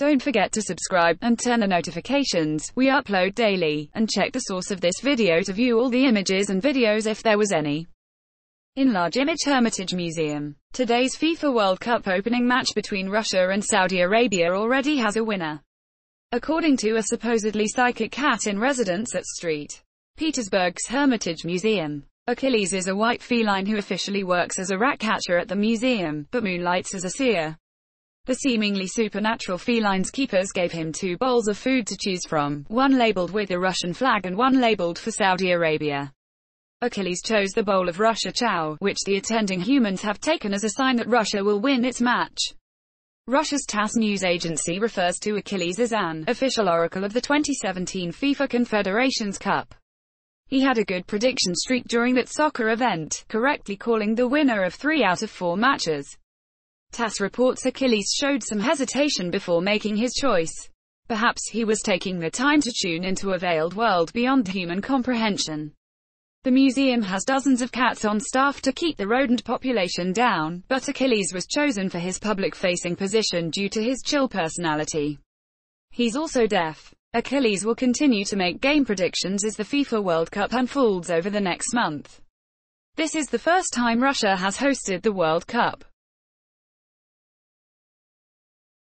Don't forget to subscribe, and turn the notifications, we upload daily, and check the source of this video to view all the images and videos if there was any. in Large Image Hermitage Museum. Today's FIFA World Cup opening match between Russia and Saudi Arabia already has a winner. According to a supposedly psychic cat in residence at St. Petersburg's Hermitage Museum. Achilles is a white feline who officially works as a rat catcher at the museum, but moonlights as a seer. The seemingly supernatural feline's keepers gave him two bowls of food to choose from, one labeled with the Russian flag and one labeled for Saudi Arabia. Achilles chose the bowl of Russia Chow, which the attending humans have taken as a sign that Russia will win its match. Russia's TASS news agency refers to Achilles as an official oracle of the 2017 FIFA Confederations Cup. He had a good prediction streak during that soccer event, correctly calling the winner of three out of four matches. TASS reports Achilles showed some hesitation before making his choice. Perhaps he was taking the time to tune into a veiled world beyond human comprehension. The museum has dozens of cats on staff to keep the rodent population down, but Achilles was chosen for his public-facing position due to his chill personality. He's also deaf. Achilles will continue to make game predictions as the FIFA World Cup unfolds over the next month. This is the first time Russia has hosted the World Cup.